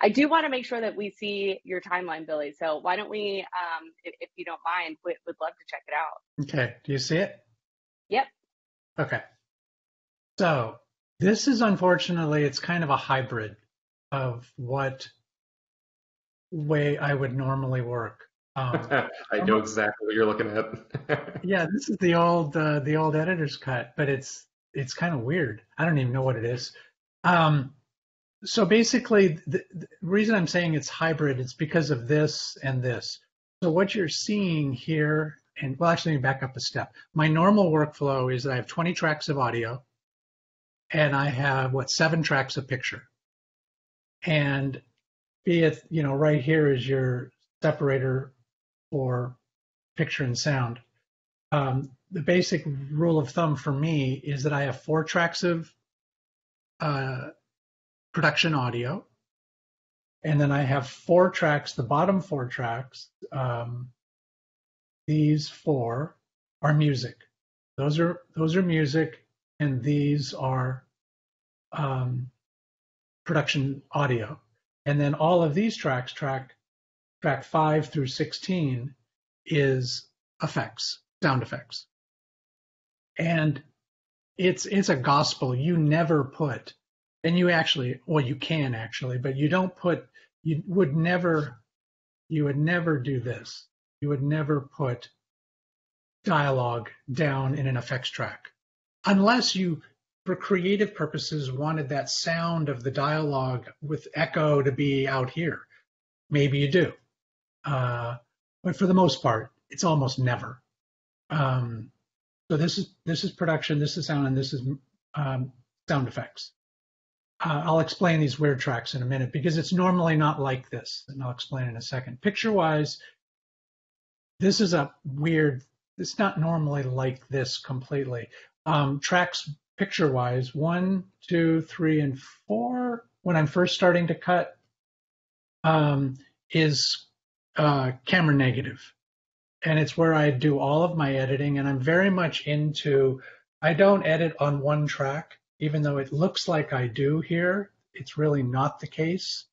I do want to make sure that we see your timeline, Billy. So why don't we, um, if, if you don't mind, we, would love to check it out. Okay. Do you see it? Yep. Okay. So this is unfortunately, it's kind of a hybrid of what way I would normally work. Um, I know exactly what you're looking at. yeah, this is the old uh, the old editor's cut, but it's it's kind of weird. I don't even know what it is. Um, so basically, the, the, reason I'm saying it's hybrid is because of this and this. So what you're seeing here, and well, actually, let me back up a step. My normal workflow is that I have 20 tracks of audio, and I have what seven tracks of picture. And be it, you know, right here is your separator for picture and sound. Um, the basic rule of thumb for me is that I have four tracks of uh, production audio, and then I have four tracks. The bottom four tracks, um, these four are music. Those are those are music, and these are um, production audio. And then all of these tracks, track track five through 16, is effects, sound effects. And it's it's a gospel. You never put, and you actually, well, you can actually, but you don't put, you would never, you would never do this. You would never put dialogue down in an effects track. Unless you for creative purposes wanted that sound of the dialogue with echo to be out here. Maybe you do. Uh, but for the most part it's almost never. Um, so this is this is production this is sound and this is um, sound effects uh, i'll explain these weird tracks in a minute because it's normally not like this and i'll explain in a second picture wise this is a weird it's not normally like this completely um, tracks picture wise one, two, three, and four when I'm first starting to cut um, is uh, camera negative. And it's where I do all of my editing. And I'm very much into, I don't edit on one track, even though it looks like I do here. It's really not the case.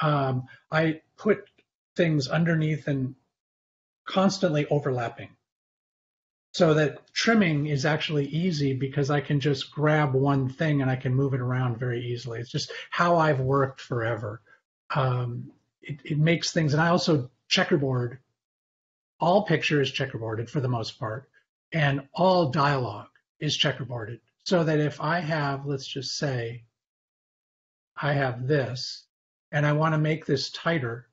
Um, I put things underneath and constantly overlapping so that trimming is actually easy because I can just grab one thing and I can move it around very easily. It's just how I've worked forever. Um, it, it makes things, and I also checkerboard. All picture is checkerboarded for the most part, and all dialogue is checkerboarded. So that if I have, let's just say, I have this, and I want to make this tighter,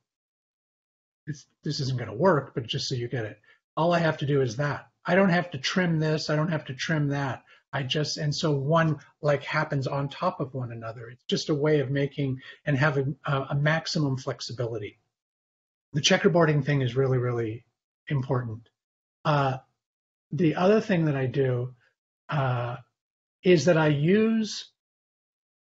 this isn't going to work, but just so you get it, all I have to do is that. I don't have to trim this. I don't have to trim that. I just, and so one like happens on top of one another. It's just a way of making and having a, a maximum flexibility. The checkerboarding thing is really, really important. Uh, the other thing that I do uh, is that I use,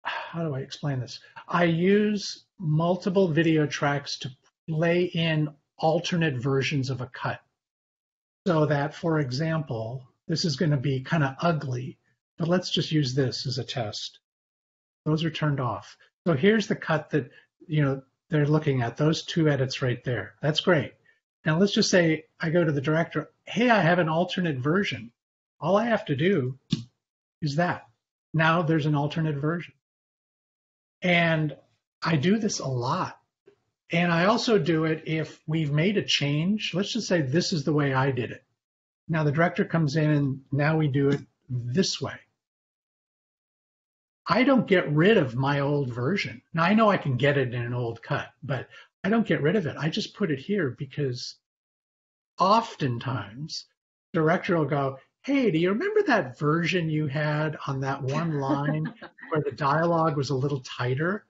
how do I explain this? I use multiple video tracks to lay in alternate versions of a cut. So that, for example, this is going to be kind of ugly, but let's just use this as a test. Those are turned off. So here's the cut that, you know, they're looking at, those two edits right there. That's great. Now let's just say I go to the director, hey, I have an alternate version. All I have to do is that. Now there's an alternate version. And I do this a lot. And I also do it if we've made a change. Let's just say this is the way I did it. Now the director comes in and now we do it this way. I don't get rid of my old version. Now I know I can get it in an old cut, but I don't get rid of it. I just put it here because oftentimes director will go, Hey, do you remember that version you had on that one line where the dialogue was a little tighter?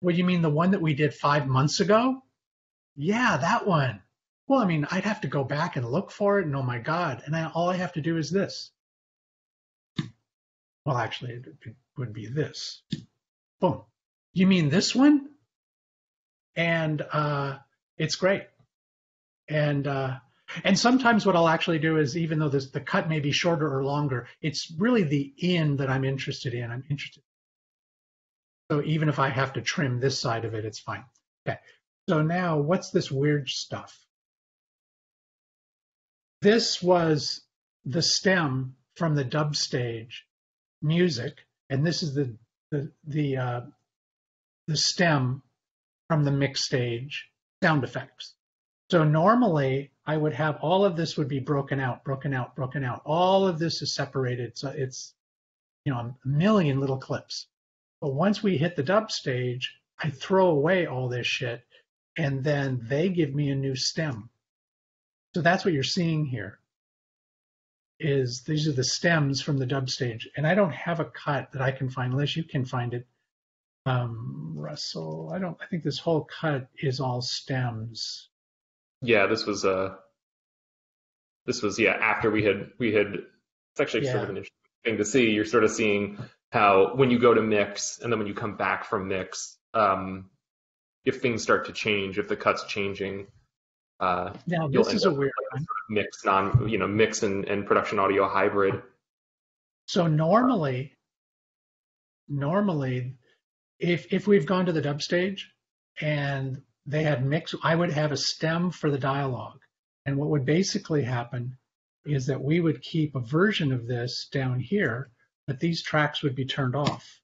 What do you mean the one that we did five months ago? Yeah, that one. Well, I mean, I'd have to go back and look for it, and oh my God, and I, all I have to do is this. Well, actually, it, would be this. Boom. You mean this one? And uh, it's great. And uh, and sometimes what I'll actually do is, even though this, the cut may be shorter or longer, it's really the in that I'm interested in. I'm interested So even if I have to trim this side of it, it's fine. Okay. So now what's this weird stuff? This was the stem from the dub stage music, and this is the the the uh, the stem from the mix stage sound effects. So normally I would have all of this would be broken out, broken out, broken out. All of this is separated, so it's you know a million little clips. But once we hit the dub stage, I throw away all this shit, and then they give me a new stem. So that's what you're seeing here is these are the stems from the dub stage. And I don't have a cut that I can find unless you can find it. Um, Russell, I don't, I think this whole cut is all stems. Yeah, this was, uh, this was, yeah, after we had, we had, it's actually Yeah. sort of an interesting thing to see. You're sort of seeing how when you go to mix and then when you come back from mix, um, if things start to change, if the cut's changing, uh, Now this is a weird with one. mix non, you know, mix and, and production audio hybrid. So normally, normally, if if we've gone to the dub stage and they had mixed, I would have a stem for the dialogue. And what would basically happen is that we would keep a version of this down here, but these tracks would be turned off.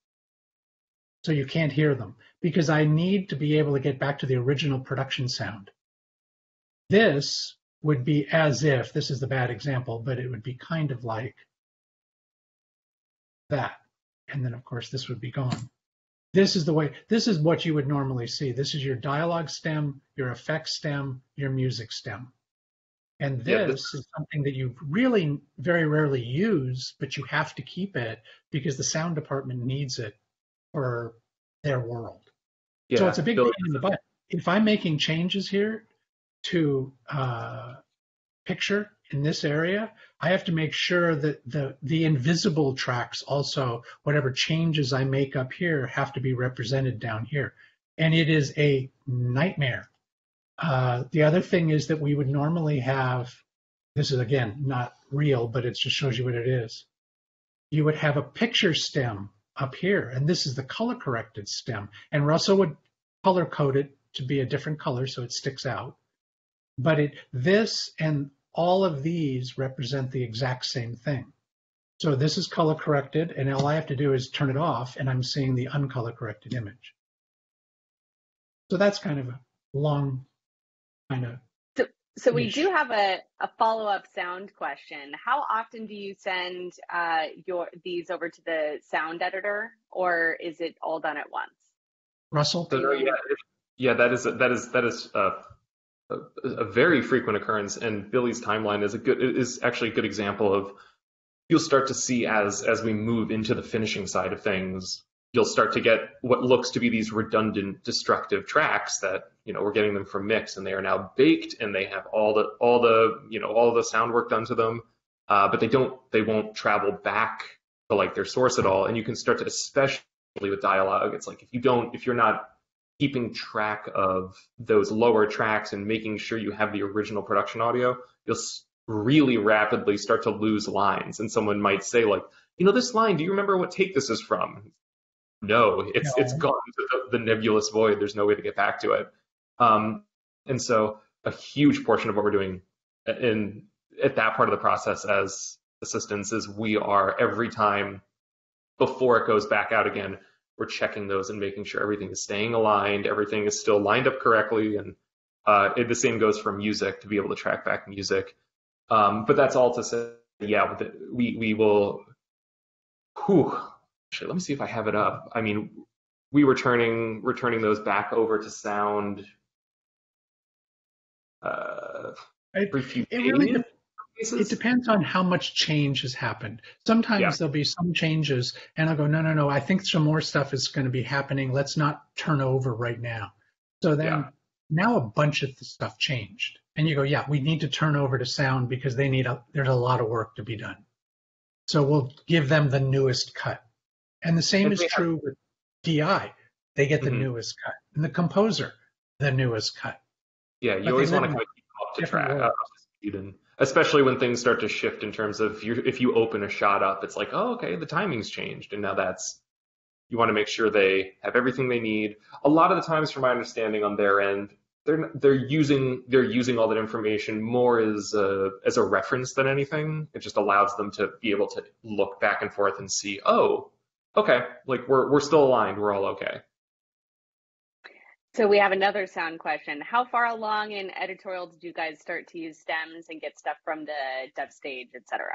So you can't hear them because I need to be able to get back to the original production sound. This would be as if, this is the bad example, but it would be kind of like that. And then, of course, this would be gone. This is the way, this is what you would normally see. This is your dialogue stem, your effects stem, your music stem. And Yeah, this this- is something that you really very rarely use, but you have to keep it because the sound department needs it for their world. Yeah, So it's a big pain in the butt. If I'm making changes here to uh, picture in this area, I have to make sure that the the invisible tracks also, whatever changes I make up here, have to be represented down here, and it is a nightmare. Uh, the other thing is that we would normally have. This is again not real, but it just shows you what it is. You would have a picture stem up here, and this is the color corrected stem, and Russell would color code it to be a different color so it sticks out. But it this and all of these represent the exact same thing. So this is color corrected, and all I have to do is turn it off, and I'm seeing the uncolor corrected image. So that's kind of a long, kind of. So we do have a, a follow-up sound question. How often do you send uh, your these over to the sound editor, or is it all done at once? Russell? So, no, yeah, yeah, that is that is that is uh, a, very frequent occurrence, and Billy's timeline is a good is actually a good example of you'll start to see as as we move into the finishing side of things, you'll start to get what looks to be these redundant, destructive tracks that you know we're getting them from mix, and they are now baked, and they have all the all the you know all the sound work done to them, uh, but they don't they won't travel back to like their source at all, and you can start to especially with dialogue, it's like if you don't if you're not keeping track of those lower tracks and making sure you have the original production audio, you'll really rapidly start to lose lines. And someone might say, like, you know, this line, do you remember what take this is from? No, it's No. it's gone to the, the nebulous void. There's no way to get back to it. Um, and so a huge portion of what we're doing in at that part of the process as assistants is we are every time before it goes back out again, we're checking those and making sure everything is staying aligned, everything is still lined up correctly, and uh, it, the same goes for music to be able to track back music. Um, but that's all to say, yeah, we we will. Whew, actually, let me see if I have it up. I mean, we were turning returning those back over to sound. Uh, few it really days, It depends on how much change has happened. Sometimes Yeah. there'll be some changes, and I'll go, no, no, no, I think some more stuff is going to be happening. Let's not turn over right now. So then Yeah. now a bunch of the stuff changed. And you go, yeah, we need to turn over to sound because they need a, there's a lot of work to be done. So we'll give them the newest cut. And the same is true with DI. They get the Mhm. newest cut. And the composer, the newest cut. Yeah, you they always want to kind of keep up to track, world. up to speed, and especially when things start to shift in terms of you if you open a shot up, it's like, oh, okay, the timing's changed, and now that's You want to make sure they have everything they need. A lot of the times, from my understanding on their end, they're they're using they're using all that information more as a as a reference than anything. It just allows them to be able to look back and forth and see, oh, okay, like we're we're still aligned, we're all okay. So we have another sound question. How far along in editorial did you guys start to use stems and get stuff from the dub stage, etc.?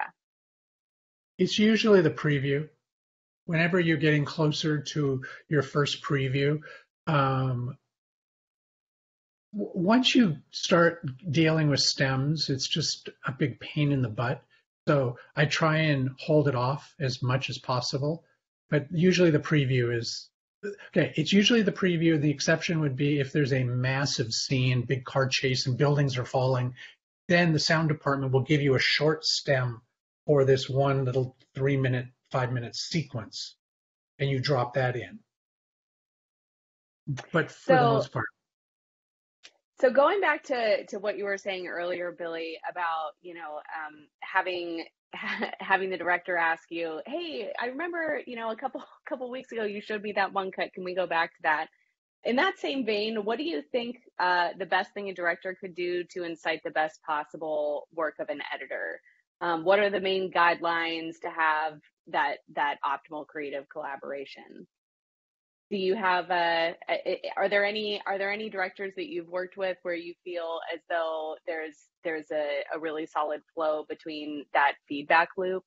It's usually the preview. Whenever you're getting closer to your first preview, um, once you start dealing with stems, it's just a big pain in the butt. So I try and hold it off as much as possible. But usually the preview is okay. It's usually the preview. The exception would be if there's a massive scene, big car chase, and buildings are falling. Then the sound department will give you a short stem for this one little three minute, five minute sequence, and you drop that in. But for so, the most part. So going back to, to what you were saying earlier, Billy, about you know um, having having the director ask you, "Hey, I remember you know a couple couple weeks ago you showed me that one cut. Can we go back to that?" In that same vein, what do you think uh, the best thing a director could do to incite the best possible work of an editor? Um, what are the main guidelines to have that that optimal creative collaboration? Do you have a, a, are there any are there any directors that you've worked with where you feel as though there's there's a, a really solid flow between that feedback loop?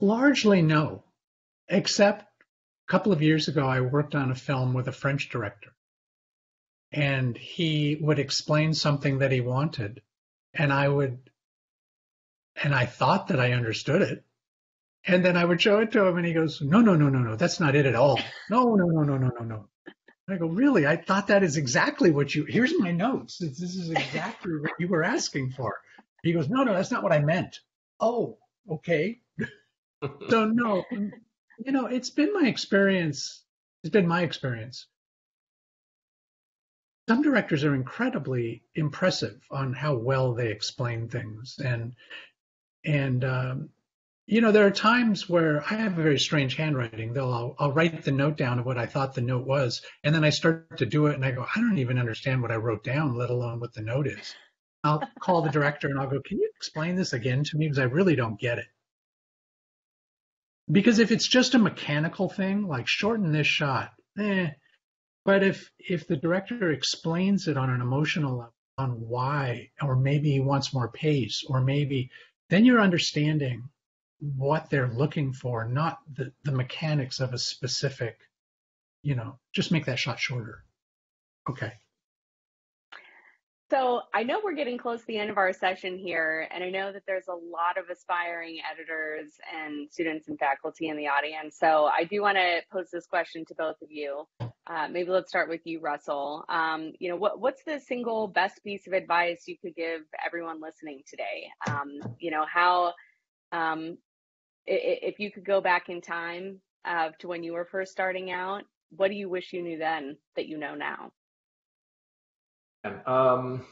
Largely no, except a couple of years ago I worked on a film with a French director and he would explain something that he wanted and I would, and I thought that I understood it. And then I would show it to him and he goes, no, no, no, no, no, that's not it at all. No, no, no, no, no, no, no. I go, really? I thought that is exactly what you, here's my notes. This, this is exactly what you were asking for. He goes, no, no, that's not what I meant. Oh, okay. So no, you know, it's been my experience. It's been my experience. Some directors are incredibly impressive on how well they explain things and and um, you know there are times where i have a very strange handwriting they'll I'll, I'll, write the note down of what i thought the note was and then i start to do it and i go i don't even understand what i wrote down let alone what the note is. I'll call the director and i'll go can you explain this again to me? Because i really don't get it because if it's just a mechanical thing like shorten this shot eh but if if the director explains it on an emotional level, on why, or maybe he wants more pace, or maybe then you're understanding what they're looking for, not the, the mechanics of a specific, you know, just make that shot shorter. Okay. So I know we're getting close to the end of our session here, and I know that there's a lot of aspiring editors and students and faculty in the audience. So I do want to pose this question to both of you. Uh, maybe let's start with you, Russell. Um, you know, what, what's the single best piece of advice you could give everyone listening today? Um, you know, how, um, if you could go back in time uh, to when you were first starting out, what do you wish you knew then that you know now? Um,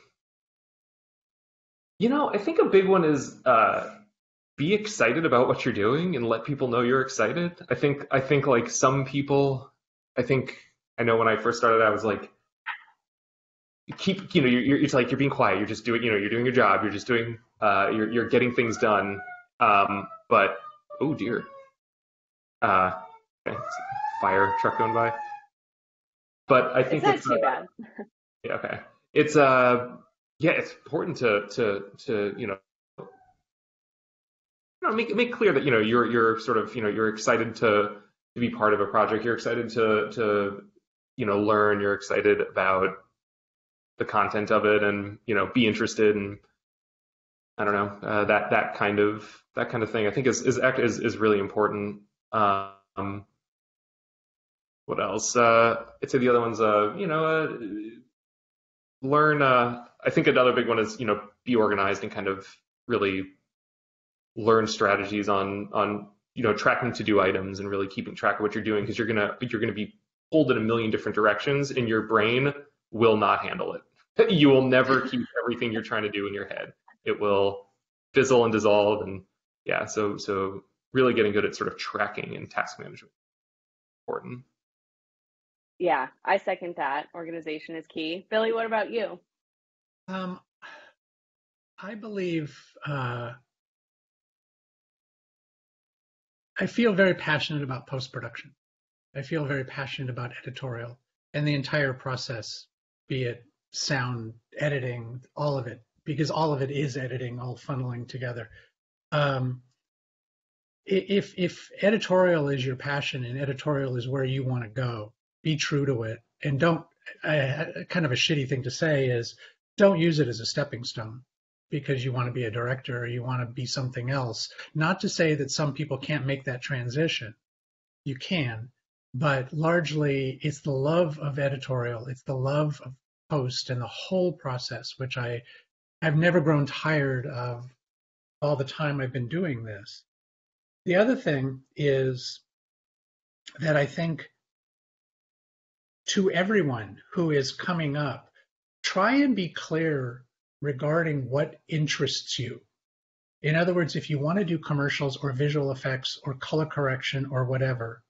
you know, I think a big one is uh, be excited about what you're doing and let people know you're excited. I think I think like some people, I think I know when I first started, I was like, keep you know you're, you're it's like you're being quiet. You're just doing you know you're doing your job. You're just doing uh, you're you're getting things done. Um, but oh dear, uh, fire truck going by. But I think it's not it's, too uh, bad. yeah, okay it's uh yeah, it's important to to to you know you know make make clear that you know you're you're sort of you know you're excited to to be part of a project. You're excited to to you know learn. You're excited about the content of it, and you know be interested and I don't know uh, that that kind of that kind of thing. I think is is is is really important. Um, what else? Uh, I'd say the other ones. Uh, you know, uh, learn. Uh, I think another big one is you know be organized and kind of really learn strategies on on you know tracking to do items and really keeping track of what you're doing because you're gonna you're gonna be pulled in a million different directions and your brain will not handle it. You will never keep everything you're trying to do in your head. It will fizzle and dissolve and yeah. So so really getting good at sort of tracking and task management important. Yeah, I second that. Organization is key. Billy, what about you? Um, I believe uh, I feel very passionate about post production. I feel very passionate about editorial and the entire process, be it sound, editing, all of it, because all of it is editing, all funneling together. Um, if if editorial is your passion and editorial is where you want to go, be true to it, and don't. I, kind of a shitty thing to say is don't use it as a stepping stone because you want to be a director or you want to be something else. Not to say that some people can't make that transition. You can, but largely it's the love of editorial, it's the love of post and the whole process, which I I've never grown tired of all the time I've been doing this. The other thing is that I think to everyone who is coming up, try and be clear regarding what interests you. In other words, if you want to do commercials or visual effects or color correction or whatever,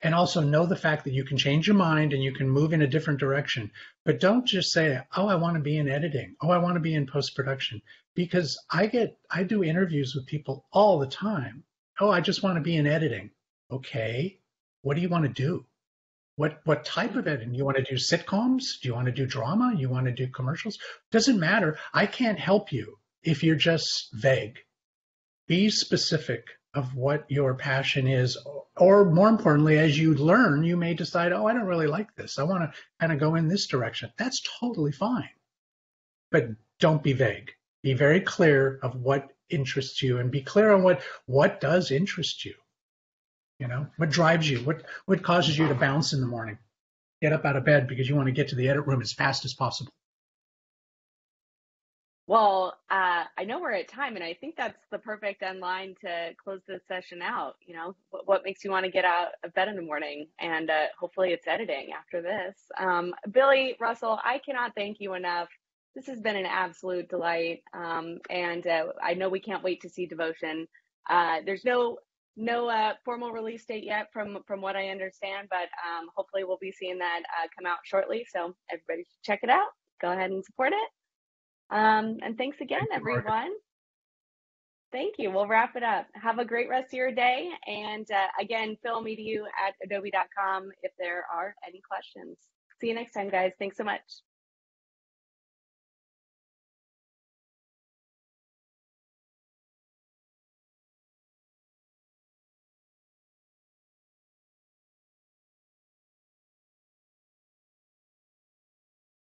and also know the fact that you can change your mind and you can move in a different direction. But don't just say, "Oh, I want to be in editing. Oh, I want to be in post production." Because I get I do interviews with people all the time. "Oh, I just want to be in editing." Okay. What do you want to do? What what type of editing? You want to do sitcoms? Do you want to do drama? You want to do commercials? Doesn't matter. I can't help you if you're just vague. Be specific of what your passion is or more importantly as you learn you may decide oh i don't really like this i want to kind of go in this direction that's totally fine but don't be vague be very clear of what interests you and be clear on what what does interest you you know what drives you what what causes you to bounce in the morning get up out of bed because you want to get to the edit room as fast as possible well, uh, I know we're at time, and I think that's the perfect end line to close this session out. You know, what, what makes you want to get out of bed in the morning? And uh, hopefully, it's editing after this. Um, Billy Russell, I cannot thank you enough. This has been an absolute delight, um, and uh, I know we can't wait to see Devotion. Uh, there's no no uh, formal release date yet, from from what I understand, but um, hopefully, we'll be seeing that uh, come out shortly. So everybody, should check it out. Go ahead and support it. Um, and thanks again, Thank everyone. Thank you. We'll wrap it up. Have a great rest of your day. And uh, again, Phil, meet you at adobe.com if there are any questions. See you next time, guys. Thanks so much.